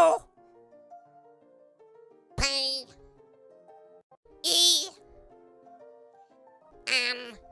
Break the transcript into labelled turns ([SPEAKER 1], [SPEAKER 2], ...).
[SPEAKER 1] O
[SPEAKER 2] P E N